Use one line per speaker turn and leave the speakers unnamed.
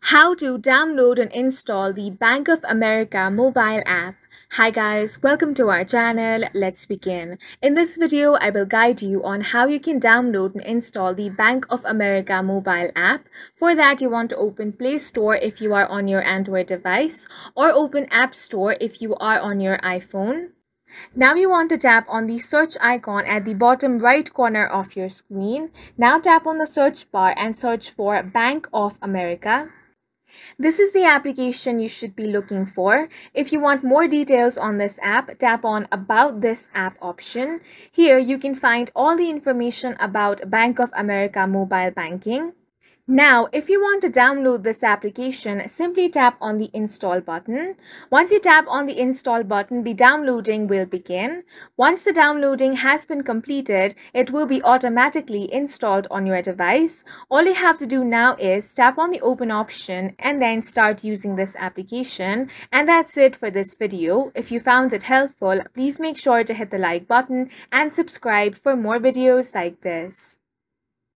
How to download and install the Bank of America mobile app. Hi guys, welcome to our channel. Let's begin. In this video, I will guide you on how you can download and install the Bank of America mobile app. For that, you want to open Play Store if you are on your Android device or open App Store if you are on your iPhone. Now you want to tap on the search icon at the bottom right corner of your screen. Now tap on the search bar and search for Bank of America. This is the application you should be looking for. If you want more details on this app, tap on About this app option. Here you can find all the information about Bank of America mobile banking. Now, if you want to download this application, simply tap on the install button. Once you tap on the install button, the downloading will begin. Once the downloading has been completed, it will be automatically installed on your device. All you have to do now is tap on the open option and then start using this application. And that's it for this video. If you found it helpful, please make sure to hit the like button and subscribe for more videos like this.